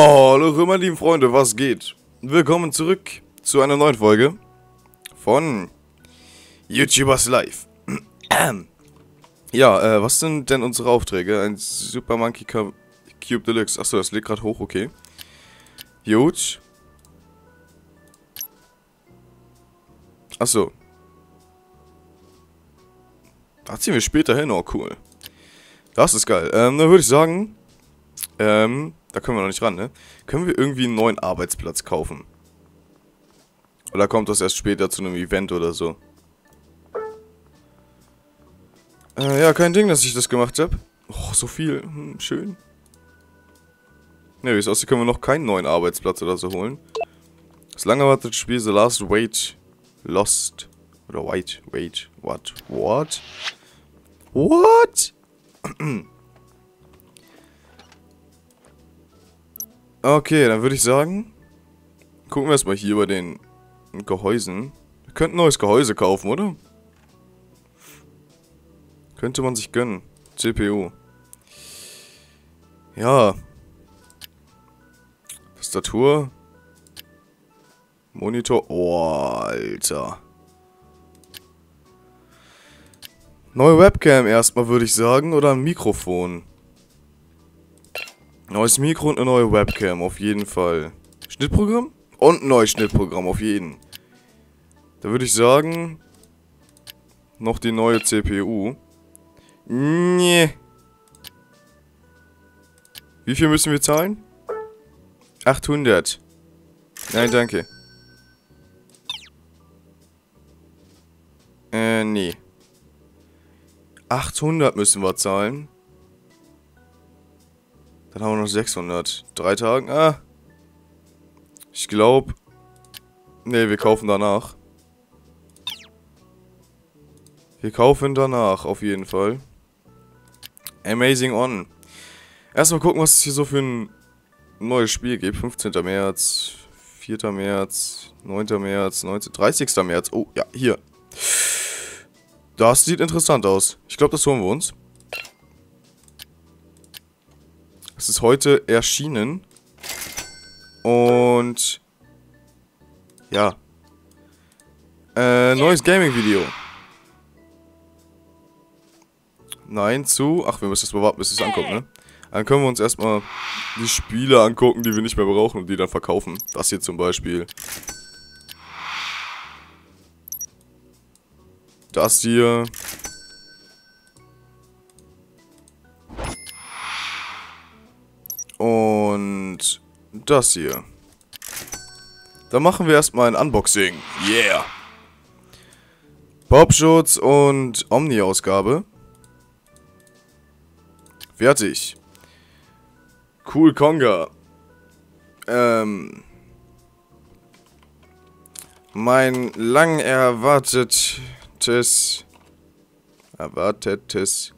Hallo meine lieben Freunde, was geht? Willkommen zurück zu einer neuen Folge von YouTubers Live. ja, äh, was sind denn unsere Aufträge? Ein Super Monkey Cube Deluxe. Achso, das liegt gerade hoch, okay. Gut. Achso. Da ziehen wir später hin, oh cool. Das ist geil. Ähm, dann würde ich sagen, ähm, da können wir noch nicht ran, ne? Können wir irgendwie einen neuen Arbeitsplatz kaufen? Oder kommt das erst später zu einem Event oder so? Äh, ja, kein Ding, dass ich das gemacht habe. Oh, so viel. Hm, schön. Ne, wie es aussieht, können wir noch keinen neuen Arbeitsplatz oder so holen. Das lang erwartete Spiel The Last Wait Lost. Oder Wait, Wait, what? What? What? Okay, dann würde ich sagen, gucken wir erstmal hier bei den Gehäusen. Wir könnten ein neues Gehäuse kaufen, oder? Könnte man sich gönnen. CPU. Ja. Tastatur. Monitor. Oh, Alter. Neue Webcam erstmal, würde ich sagen. Oder ein Mikrofon. Neues Mikro und eine neue Webcam, auf jeden Fall. Schnittprogramm? Und ein neues Schnittprogramm, auf jeden. Da würde ich sagen, noch die neue CPU. Nee. Wie viel müssen wir zahlen? 800. Nein, danke. Äh, nee. 800 müssen wir zahlen. Dann haben wir noch 600. Drei Tagen? Ah. Ich glaube... Ne, wir kaufen danach. Wir kaufen danach, auf jeden Fall. Amazing On. Erstmal gucken, was es hier so für ein neues Spiel gibt. 15. März, 4. März, 9. März, 19. 30. März. Oh, ja, hier. Das sieht interessant aus. Ich glaube, das holen wir uns. Es ist heute erschienen. Und... Ja. Äh, neues Gaming-Video. Nein, zu... Ach, wir müssen erstmal warten, bis es ankommt, ne? Dann können wir uns erstmal die Spiele angucken, die wir nicht mehr brauchen und die dann verkaufen. Das hier zum Beispiel. Das hier. Und das hier. Dann machen wir erstmal ein Unboxing. Yeah. Popschutz und Omni-Ausgabe. Fertig. Cool Konga. Ähm. Mein lang erwartetes. Erwartetes.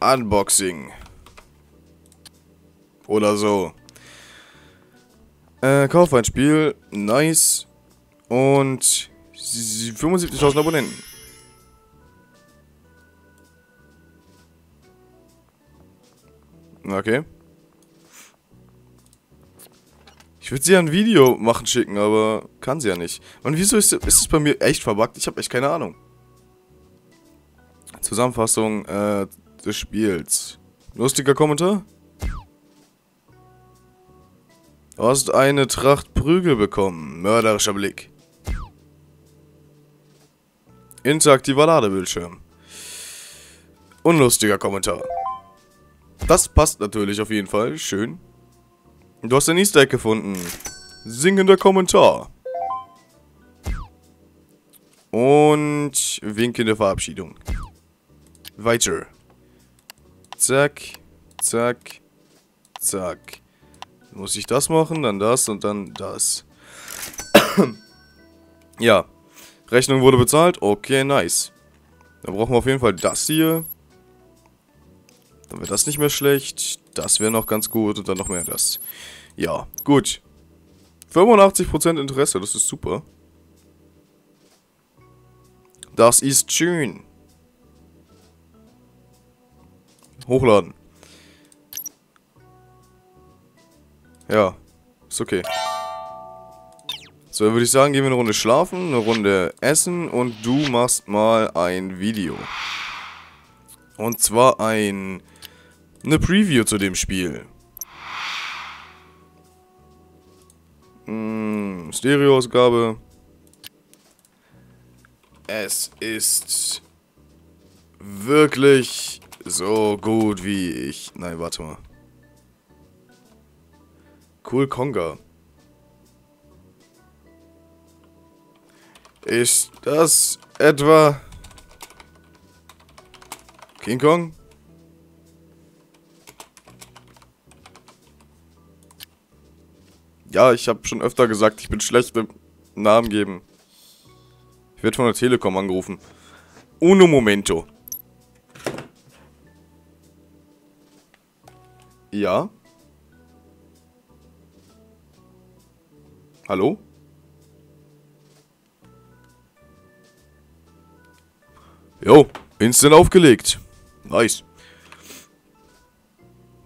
Unboxing. Oder so. Äh, Kauf ein Spiel. Nice. Und 75.000 Abonnenten. Okay. Ich würde sie ja ein Video machen schicken, aber kann sie ja nicht. Und wieso ist, ist es bei mir echt verbuggt? Ich habe echt keine Ahnung. Zusammenfassung äh, des Spiels. Lustiger Kommentar? Du hast eine Tracht Prügel bekommen. Mörderischer Blick. Interaktiver Ladebildschirm. Unlustiger Kommentar. Das passt natürlich auf jeden Fall. Schön. Du hast ein Easter Egg gefunden. Singender Kommentar. Und winkende Verabschiedung. Weiter. Zack, zack, zack. Muss ich das machen, dann das und dann das. ja. Rechnung wurde bezahlt. Okay, nice. Dann brauchen wir auf jeden Fall das hier. Dann wäre das nicht mehr schlecht. Das wäre noch ganz gut. Und dann noch mehr das. Ja, gut. 85% Interesse, das ist super. Das ist schön. Ja, ist okay. So, dann würde ich sagen, gehen wir eine Runde schlafen, eine Runde essen und du machst mal ein Video. Und zwar ein... eine Preview zu dem Spiel. Hm, Stereoausgabe. Es ist wirklich so gut wie ich. Nein, warte mal. Cool Konga. Ist das etwa King Kong? Ja, ich habe schon öfter gesagt, ich bin schlecht im Namen geben. Ich werde von der Telekom angerufen. Uno momento. Ja? Hallo? Jo, instant aufgelegt. Nice.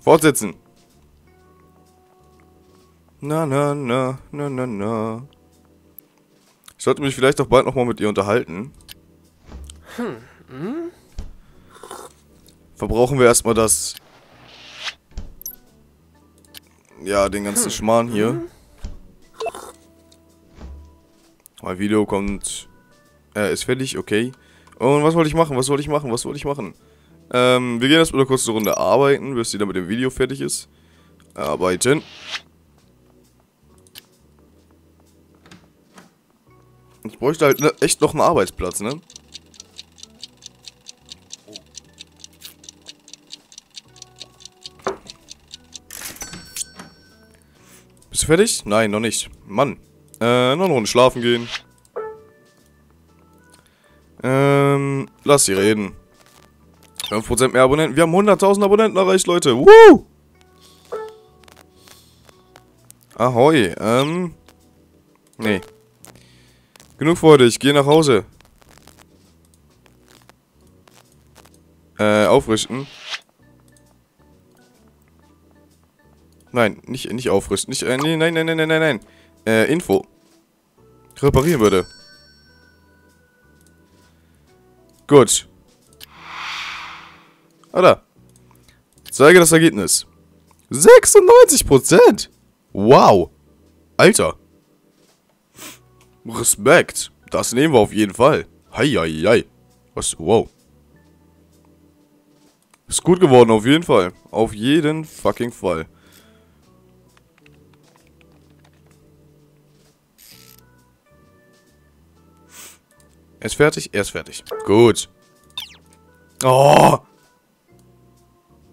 Fortsetzen. Na, na, na, na, na, na. Ich sollte mich vielleicht auch bald nochmal mit ihr unterhalten. Hm. Verbrauchen wir erstmal das... Ja, den ganzen Schmarrn hier. Mein Video kommt... Äh, ist fertig, okay. Und was wollte ich machen? Was wollte ich machen? Was wollte ich machen? Ähm, wir gehen erstmal eine kurze Runde arbeiten, bis sie dann mit dem Video fertig ist. Arbeiten. Ich bräuchte halt ne, echt noch einen Arbeitsplatz, ne? Bist du fertig? Nein, noch nicht. Mann. Äh, noch eine Runde schlafen gehen. Ähm, lass sie reden. 5% mehr Abonnenten. Wir haben 100.000 Abonnenten erreicht, Leute. Woo! Ahoi, ähm... Nee. Genug für heute, ich gehe nach Hause. Äh, aufrichten. Nein, nicht, nicht aufrichten. Nicht, äh, nee, nein, nein, nein, nein, nein, nein. Äh, Info. Reparieren würde. Gut. Oder? Zeige das Ergebnis. 96%! Wow! Alter. Respekt. Das nehmen wir auf jeden Fall. Hei, hei, hei. Was? Wow. Ist gut geworden, auf jeden Fall. Auf jeden fucking Fall. Er ist fertig? Er ist fertig. Gut. Oh!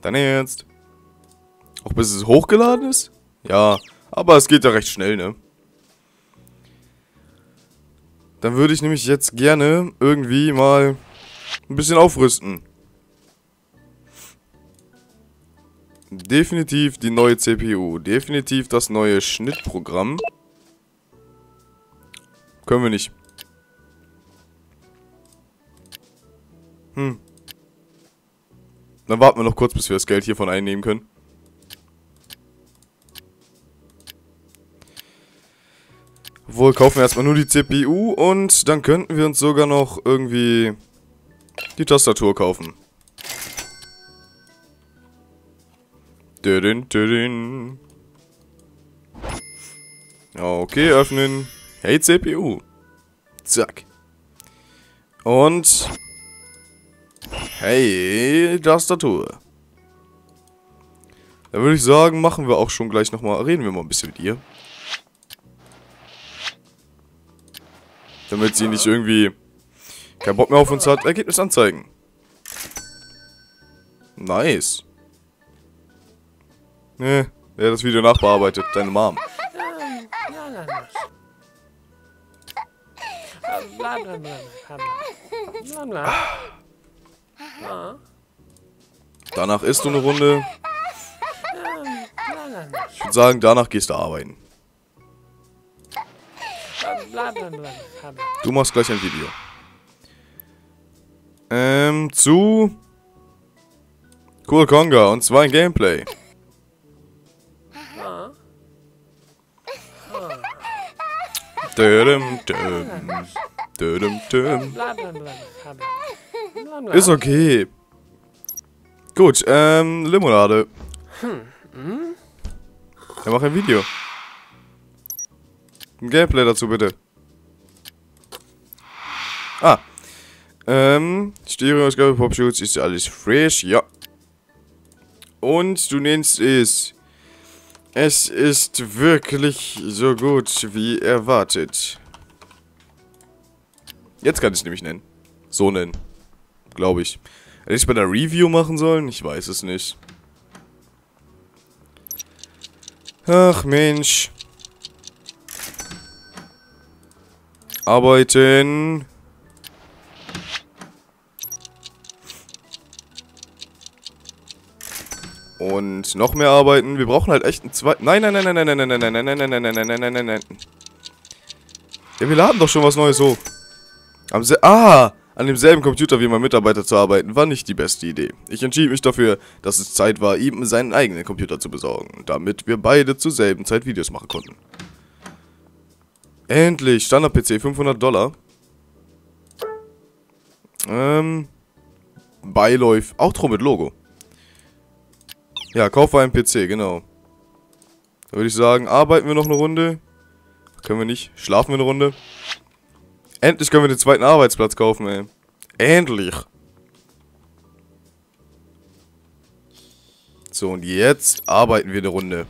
Dann jetzt. Auch bis es hochgeladen ist? Ja, aber es geht ja recht schnell, ne? Dann würde ich nämlich jetzt gerne irgendwie mal ein bisschen aufrüsten. Definitiv die neue CPU. Definitiv das neue Schnittprogramm. Können wir nicht. Hm. Dann warten wir noch kurz, bis wir das Geld hiervon einnehmen können. Obwohl, kaufen wir erstmal nur die CPU und dann könnten wir uns sogar noch irgendwie die Tastatur kaufen. Dödin, dödin. Okay, öffnen. Hey CPU. Zack. Und Hey, Tastatur. Dann würde ich sagen, machen wir auch schon gleich nochmal, reden wir mal ein bisschen mit ihr. Damit sie nicht irgendwie keinen Bock mehr auf uns hat. Ergebnis anzeigen. Nice. Ne, wer das Video nachbearbeitet? Deine Mom. Danach isst du eine Runde. Ich würde sagen, danach gehst du arbeiten. Du machst gleich ein Video. Ähm, zu... Cool Konga, und zwar ein Gameplay. Dödem, dödem, dödem, dödem. Ist okay. Gut, ähm, Limonade. Ja, mach ein Video. Ein Gameplay dazu, bitte. Ah. Ähm, Stereoausgabe, Popschutz, ist alles fresh, ja. Und du nennst es. Es ist wirklich so gut wie erwartet. Jetzt kann ich es nämlich nennen. So nennen. Glaube ich. Hätte ich es bei der Review machen sollen? Ich weiß es nicht. Ach Mensch. Arbeiten. Und noch mehr arbeiten. Wir brauchen halt echt einen zweiten. Nein, nein, nein, nein, nein, nein, nein, nein, nein, nein, nein, nein, nein, nein, nein, nein, nein. Ja, wir laden doch schon was Neues hoch. Am se ah, an demselben Computer wie mein Mitarbeiter zu arbeiten, war nicht die beste Idee. Ich entschied mich dafür, dass es Zeit war, ihm seinen eigenen Computer zu besorgen, damit wir beide zur selben Zeit Videos machen konnten. Endlich, Standard-PC, 500 Dollar. Ähm, Beiläuf, auch drum mit Logo. Ja, kaufe einen PC, genau. Da würde ich sagen, arbeiten wir noch eine Runde. Können wir nicht. Schlafen wir eine Runde. Endlich können wir den zweiten Arbeitsplatz kaufen, ey. Endlich. So, und jetzt arbeiten wir eine Runde.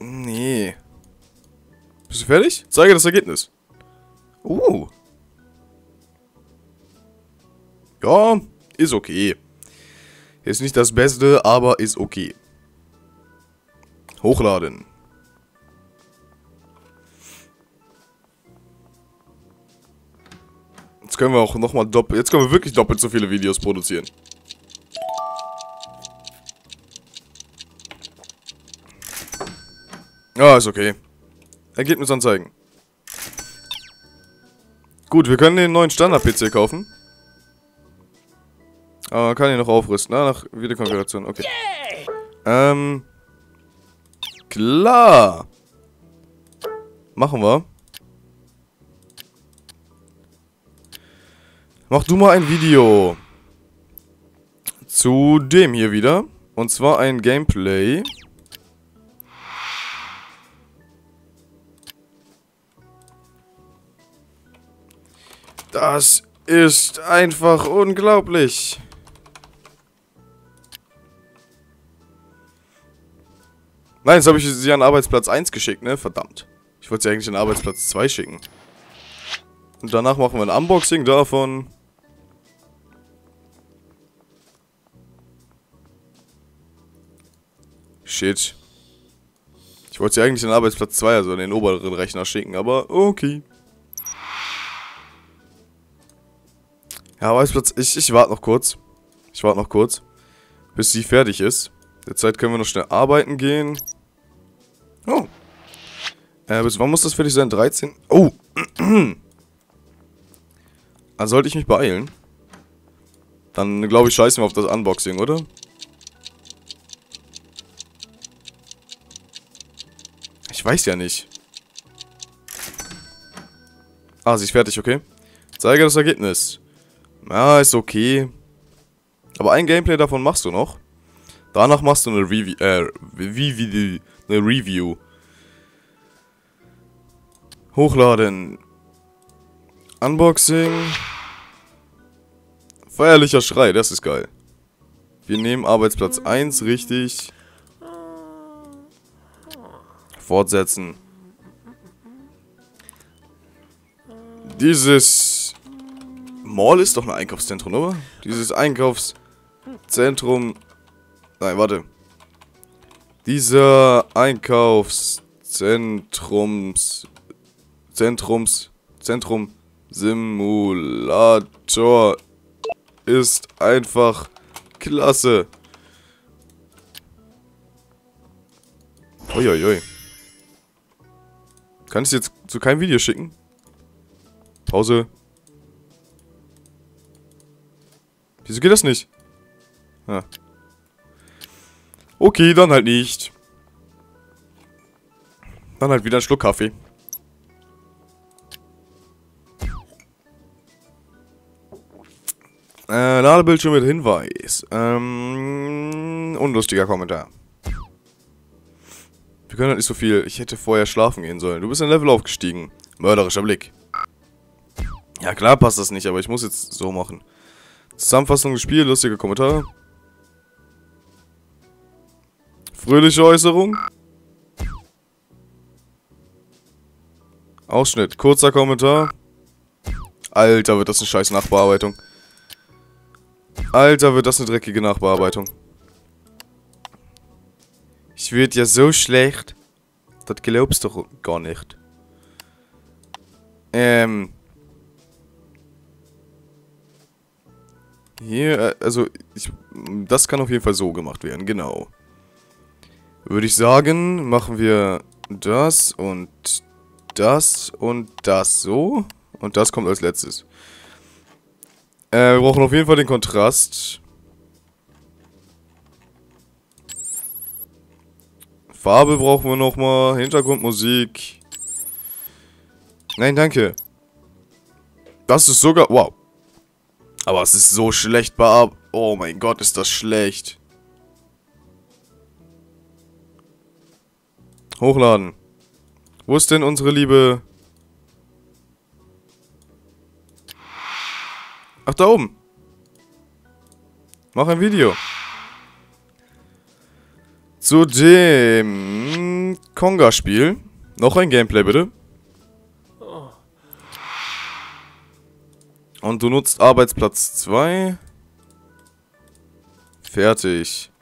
Nee. Bist du fertig? Zeige das Ergebnis. Uh. Ja, ist okay. Ist nicht das Beste, aber ist okay. Hochladen. Jetzt können wir auch nochmal doppelt. Jetzt können wir wirklich doppelt so viele Videos produzieren. Ja, ist okay. Ergebnis anzeigen. Gut, wir können den neuen Standard-PC kaufen. Aber man kann ihn noch aufrüsten, ne? Nach Videokonfiguration, okay. Ähm. Klar. Machen wir. Mach du mal ein Video. Zu dem hier wieder. Und zwar ein Gameplay. Das ist einfach unglaublich. Nein, jetzt habe ich sie an Arbeitsplatz 1 geschickt, ne? Verdammt. Ich wollte sie eigentlich an Arbeitsplatz 2 schicken. Und danach machen wir ein Unboxing davon. Shit. Ich wollte sie eigentlich an Arbeitsplatz 2, also an den oberen Rechner schicken, aber okay. Ja, Arbeitsplatz, ich, ich warte noch kurz. Ich warte noch kurz, bis sie fertig ist. Derzeit können wir noch schnell arbeiten gehen. Oh. Äh, bis wann muss das fertig sein? 13? Oh. Dann sollte ich mich beeilen. Dann glaube ich, scheißen wir auf das Unboxing, oder? Weiß ja nicht. Ah, sie ist fertig, okay. Zeige das Ergebnis. Ja, ist okay. Aber ein Gameplay davon machst du noch. Danach machst du eine Review, äh, Review, eine Review. Hochladen. Unboxing. Feierlicher Schrei, das ist geil. Wir nehmen Arbeitsplatz 1, richtig. Fortsetzen. Dieses Mall ist doch ein Einkaufszentrum, oder? Dieses Einkaufszentrum. Nein, warte. Dieser Einkaufszentrums. Zentrums. Zentrum Simulator ist einfach klasse. Uiuiui. Kann ich jetzt zu keinem Video schicken? Pause. Wieso geht das nicht? Ah. Okay, dann halt nicht. Dann halt wieder ein Schluck Kaffee. Äh, Ladebildschirm mit Hinweis. Ähm, unlustiger Kommentar. Wir können halt nicht so viel. Ich hätte vorher schlafen gehen sollen. Du bist ein Level aufgestiegen. Mörderischer Blick. Ja, klar passt das nicht, aber ich muss jetzt so machen. Zusammenfassung des Spiels, lustiger Kommentar. Fröhliche Äußerung. Ausschnitt, kurzer Kommentar. Alter, wird das eine scheiß Nachbearbeitung. Alter, wird das eine dreckige Nachbearbeitung. Ich wird ja so schlecht. Das glaubst du gar nicht. Ähm. Hier, äh, also, ich, das kann auf jeden Fall so gemacht werden, genau. Würde ich sagen, machen wir das und das und das so. Und das kommt als letztes. Äh, wir brauchen auf jeden Fall den Kontrast. Farbe brauchen wir nochmal. Hintergrundmusik. Nein, danke. Das ist sogar... Wow. Aber es ist so schlecht bearbeitet. Oh mein Gott, ist das schlecht. Hochladen. Wo ist denn unsere liebe... Ach, da oben. Mach ein Video. Zu dem Konga-Spiel. Noch ein Gameplay, bitte. Und du nutzt Arbeitsplatz 2. Fertig.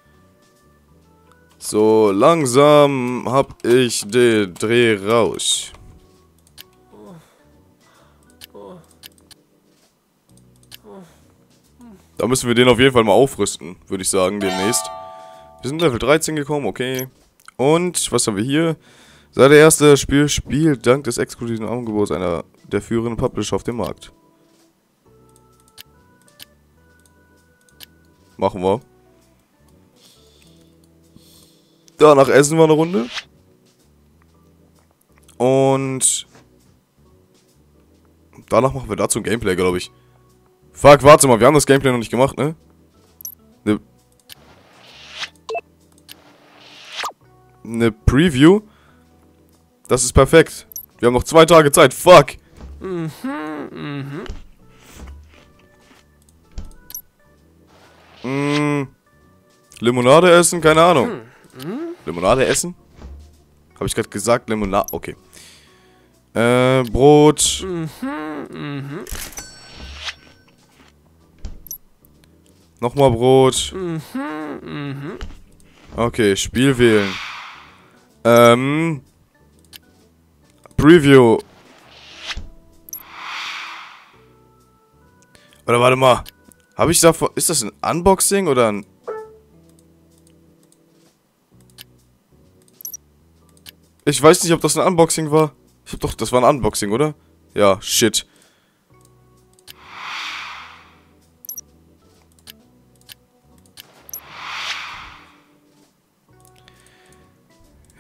So, langsam hab ich den Dreh raus. Da müssen wir den auf jeden Fall mal aufrüsten, würde ich sagen, demnächst. Wir sind Level 13 gekommen, okay. Und, was haben wir hier? Sei der erste Spiel spielt dank des exklusiven Angebots einer der führenden Publisher auf dem Markt. Machen wir. Danach essen wir eine Runde. Und danach machen wir dazu ein Gameplay, glaube ich. Fuck, warte mal, wir haben das Gameplay noch nicht gemacht, ne? Ne, ne Preview? Das ist perfekt. Wir haben noch zwei Tage Zeit. Fuck. Mhm, mhm. Mm, Limonade essen? Keine Ahnung. Mhm. Limonade essen? Habe ich gerade gesagt, Limonade. Okay. Äh, Brot. Mhm, mhm. Nochmal Brot. Mhm, mhm. Okay, Spiel wählen. Ähm. Preview. Oder warte mal. Habe ich da... Ist das ein Unboxing oder ein... Ich weiß nicht, ob das ein Unboxing war. Ich hab doch... Das war ein Unboxing, oder? Ja, shit.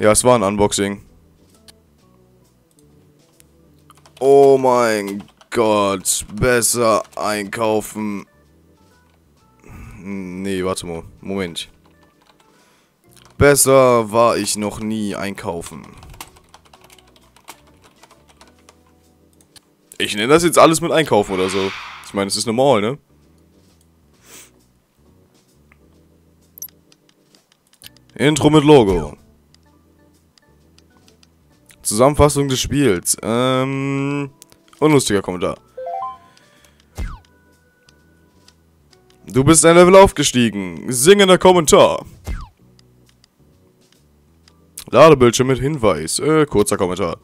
Ja, es war ein Unboxing. Oh mein Gott. Besser einkaufen. Nee, warte mal. Moment. Besser war ich noch nie einkaufen. Ich nenne das jetzt alles mit Einkaufen oder so. Ich meine, es ist normal, ne? Intro mit Logo. Zusammenfassung des Spiels. Ähm, unlustiger Kommentar. Du bist ein Level aufgestiegen. Singender Kommentar. Ladebildschirm mit Hinweis. Äh, kurzer Kommentar.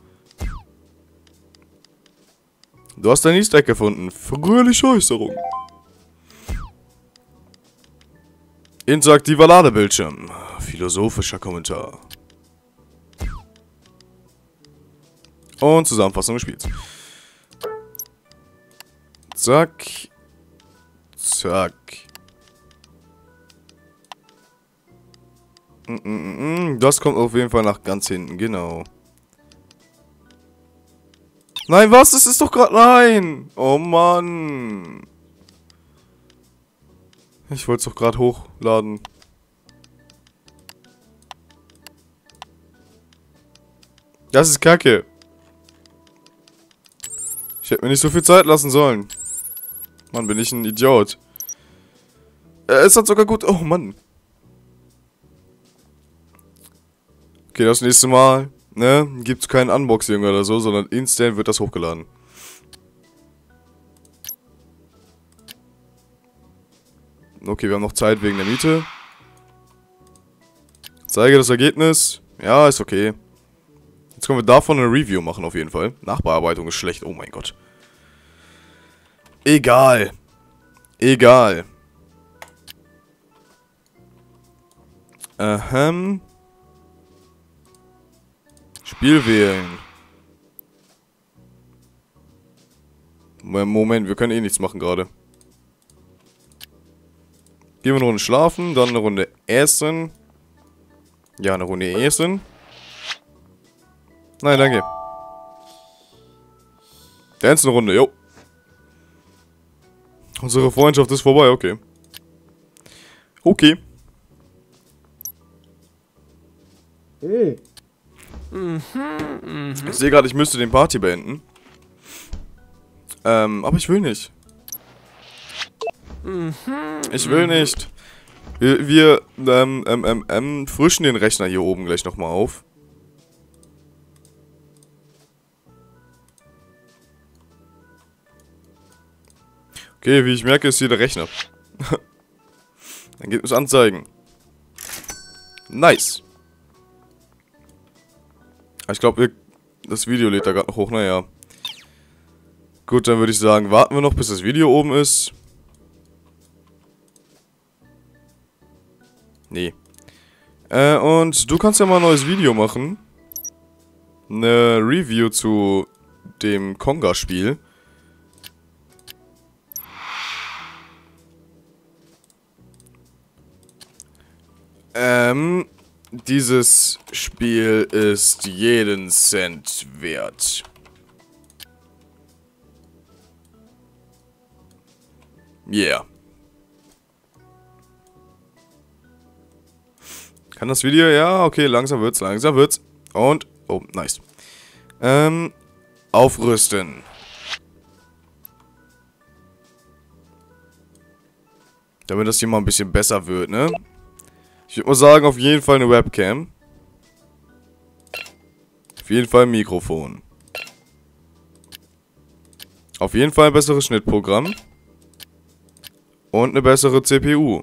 Du hast ein Easter Egg gefunden. Fröhliche Äußerung. Interaktiver Ladebildschirm. Philosophischer Kommentar. Und Zusammenfassung des Spiels. Zack. Zack. Mm, mm, mm, das kommt auf jeden Fall nach ganz hinten, genau. Nein, was? Das ist doch gerade... Nein! Oh Mann. Ich wollte es doch gerade hochladen. Das ist kacke. Ich hätte mir nicht so viel Zeit lassen sollen. Mann, bin ich ein Idiot. Äh, es hat sogar gut... Oh, Mann. Okay, das nächste Mal, ne, gibt's kein Unboxing oder so, sondern instant wird das hochgeladen. Okay, wir haben noch Zeit wegen der Miete. Zeige das Ergebnis. Ja, ist okay. Jetzt können wir davon eine Review machen auf jeden Fall. Nachbearbeitung ist schlecht. Oh mein Gott. Egal. Egal. Ahem. Spiel wählen. Moment, wir können eh nichts machen gerade. Gehen wir eine Runde schlafen, dann eine Runde essen. Ja, eine Runde essen. Nein, danke. Dance eine Runde, jo. Unsere Freundschaft ist vorbei, okay. Okay. Hey. Ich sehe gerade, ich müsste den Party beenden. Ähm, aber ich will nicht. Ich will nicht. Wir, wir ähm, ähm, ähm, ähm, frischen den Rechner hier oben gleich nochmal auf. Okay, wie ich merke, ist hier der Rechner. Dann geht es anzeigen. Nice. Ich glaube, das Video lädt da gerade noch hoch. Naja. Gut, dann würde ich sagen, warten wir noch, bis das Video oben ist. Nee. Äh, und du kannst ja mal ein neues Video machen. Eine Review zu dem Konga-Spiel. Ähm, dieses Spiel ist jeden Cent wert. Yeah. Kann das Video? Ja, okay, langsam wird's, langsam wird's. Und, oh, nice. Ähm, aufrüsten. Damit das hier mal ein bisschen besser wird, ne? Ich würde mal sagen, auf jeden Fall eine Webcam. Auf jeden Fall ein Mikrofon. Auf jeden Fall ein besseres Schnittprogramm. Und eine bessere CPU.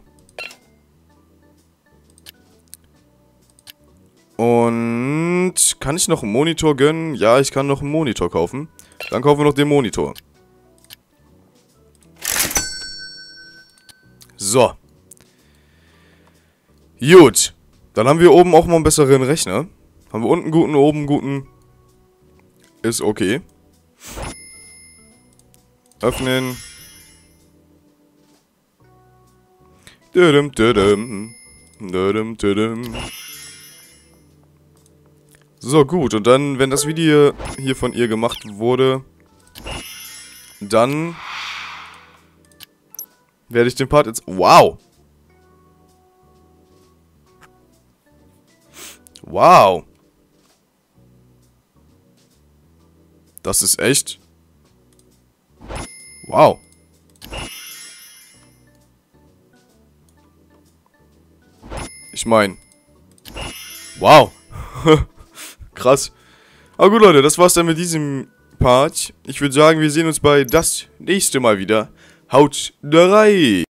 Und kann ich noch einen Monitor gönnen? Ja, ich kann noch einen Monitor kaufen. Dann kaufen wir noch den Monitor. So. Gut. Dann haben wir oben auch mal einen besseren Rechner. Haben wir unten einen guten, oben einen guten. Ist okay. Öffnen. Dödem, dödem. Dödem, dödem. So, gut. Und dann, wenn das Video hier von ihr gemacht wurde, dann werde ich den Part jetzt... Wow! Wow. Das ist echt. Wow. Ich meine. Wow. Krass. Aber gut, Leute, das war's dann mit diesem Part. Ich würde sagen, wir sehen uns bei das nächste Mal wieder. Haut 3.